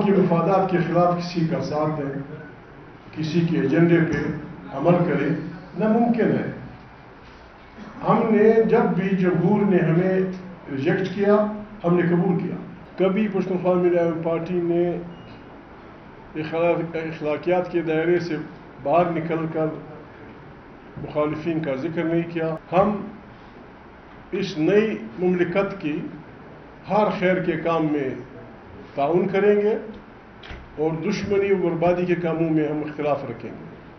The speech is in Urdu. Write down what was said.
عوام کے مفادات کے خلاف کسی کا ساتھ دیں، کسی کے ایجنڈے پہ عمل کرے ناممکن ہے۔ ہم نے جب بھی جمہور نے ہمیں ریجیکٹ کیا، ہم نے قبول کیا۔ کبھی پشتونخوا میڈیا پارٹی نے اخلاقیات کے دائرے سے باہر نکل کر مخالفین کا ذکر نہیں کیا۔ ہم اس نئی مملکت کی ہر خیر کے کام میں تعاون کریں گے اور دشمنی و بربادی کے کاموں میں ہم اختلاف رکھیں گے۔